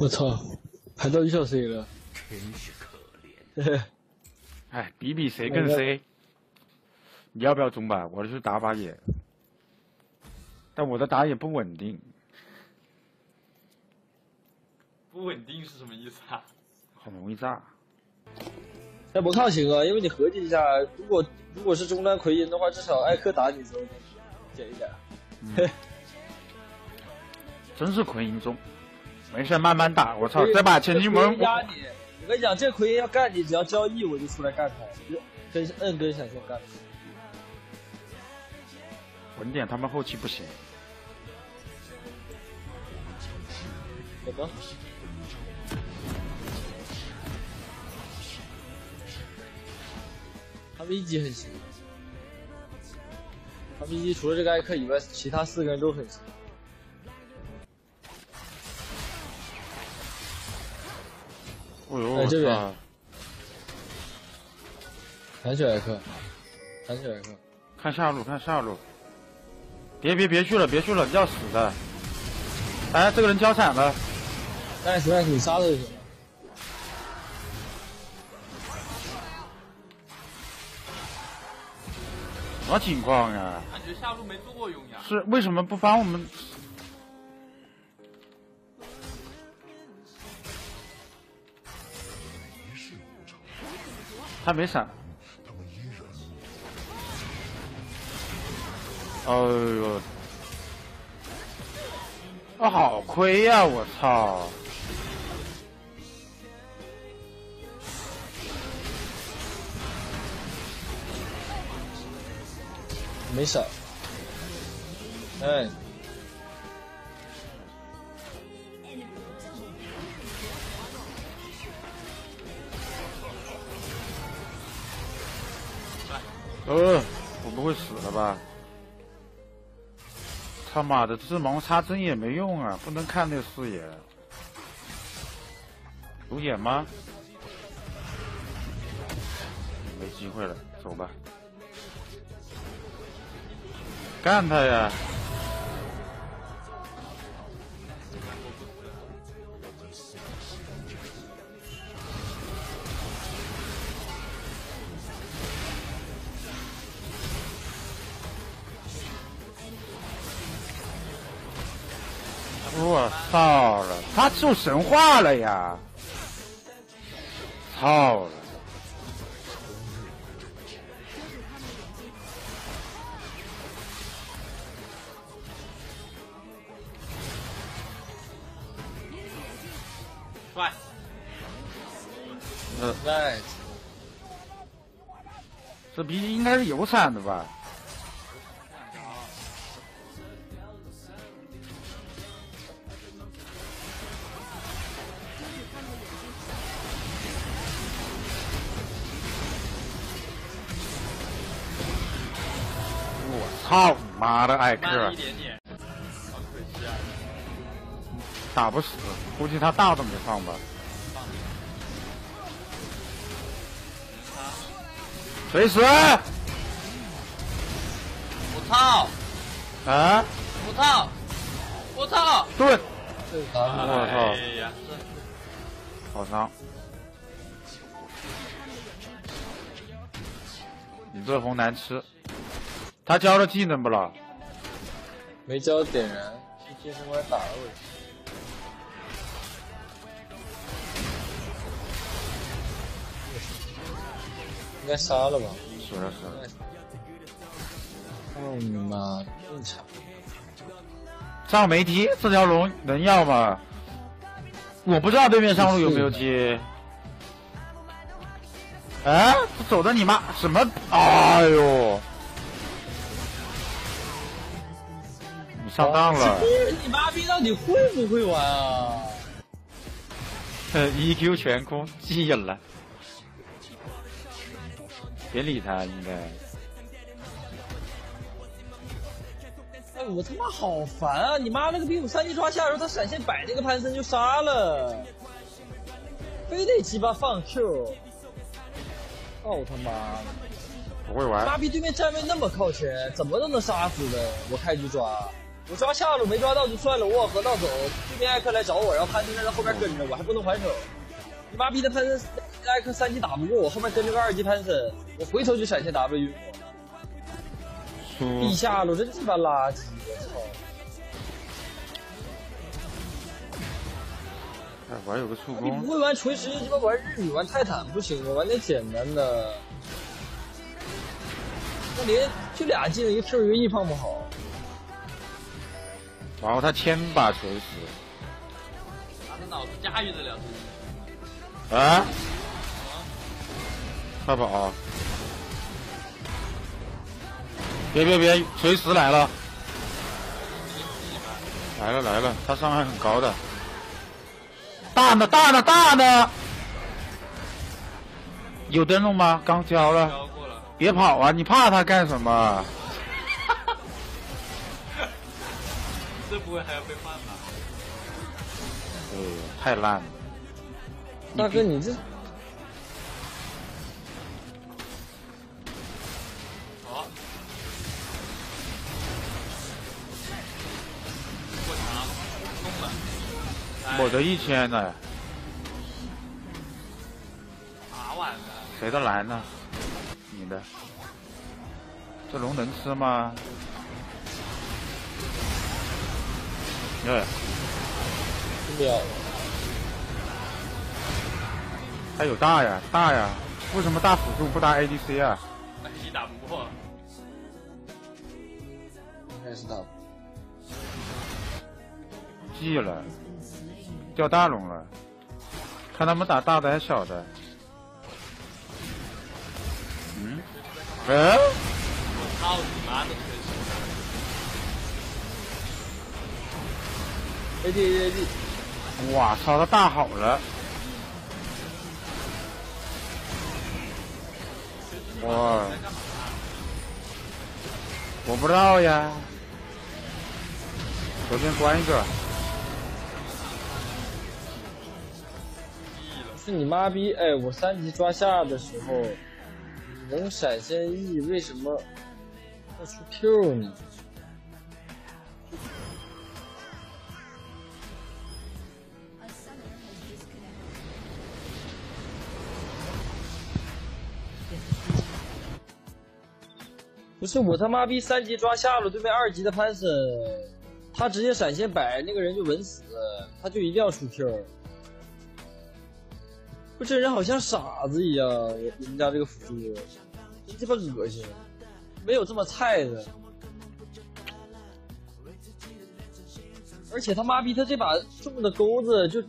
我操，排到一小 C 了，真是可怜。哎，比比谁更 C？你要不要中吧？我是打把野，但我的打野不稳定。不稳定是什么意思啊？很容易炸。那不抗行啊，因为你合计一下，如果如果是中单奎因的话，至少艾克打你时候减一点。嘿，真是奎因中，没事慢慢打。我操，这把前金门压你！我跟你讲，这奎因要干你，只要交易我就出来干他，跟摁跟闪现干。稳点，他们后期不行。怎么？他们一级很行，他们一级除了这个艾克以外，其他四个人都很行。哎呦，这边，残血艾克，残血艾克，看下路，看下路，别别别去了，别去了，要死的！哎，这个人交闪了，nice，nice，你杀了就行。什么情况呀？感觉下路没作用呀。是为什么不帮我们？他没闪。哎呦！啊，好亏呀！我操！没闪，哎，呃，我不会死了吧？他妈的，这盲插针也没用啊，不能看那视野。有眼吗？没机会了，走吧。干他呀！他就神话了呀！操了！呃，nice，这逼应该是有闪的吧？操你妈的艾克！一点点，好可惜啊！打不死，估计他大都没放吧。谁死？我操！啊！我操！我操！盾！我操！哎呀，好伤！你这红难吃。他交了技能不了？没交点燃，去健身馆打了我。应该杀了吧？死了死了。操你妈！正常。上没踢，这条龙能要吗？我不知道对面上路有没有踢。哎，走的你妈什么？哎呦！你上当了。你妈逼到底会不会玩啊？呃，EQ 全空，记了。别理他，应该。哎，我他妈好烦啊！你妈那个 B 五三级抓下的时候，他闪现摆那个潘森就杀了，非得鸡巴放 Q。哦他妈！不会玩。妈逼，对面站位那么靠前，怎么都能杀死的。我开局抓。我抓下路没抓到就算了，我往河道走，对面艾克来找我，然后潘森在他后边跟着，我还不能还手。你妈逼的潘森艾克三级打不过我，后面跟着个二级潘森，我回头就闪现 W 晕我。地下路真鸡巴垃圾，我操！哎，我还有个助攻，你不会玩锤石，鸡巴玩日语玩泰坦不行吗？玩点简单的。那连就俩技能，一个 Q 一个 E 放不好。然后他千把锤石，他的脑子驾驭得了这个。啊，快跑！别别别，锤石来了，来了来了，他伤害很高的，大呢大呢大呢，有灯笼吗？刚交了，别跑啊！你怕他干什么？这不会还要被换吧？哎呀，太烂了！大哥，你这好。过墙，中了。哎我的一千呢，啥玩意儿？谁的蓝呢？你的，这龙能吃吗？耶，不了了。还有大呀大呀，为什么大辅助不搭 ADC 啊？哎，一打不过。应该是他。记了，掉大龙了，看他们打大的还是小的？嗯？哎？我操你妈的 A D A D，哇操，他大好了！哇，我不知道呀。我先关一个，是你妈逼！哎，我三级抓下的时候能闪现 E，为什么要出 Q 呢？不是我他妈逼三级抓下路对面二级的潘森，他直接闪现摆那个人就稳死，他就一定要出 Q。不，这人好像傻子一样，人家这个辅助，真鸡巴恶心，没有这么菜的。而且他妈逼他这把中的钩子就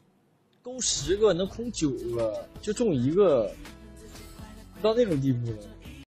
勾十个能空九个，就中一个，到那种地步了。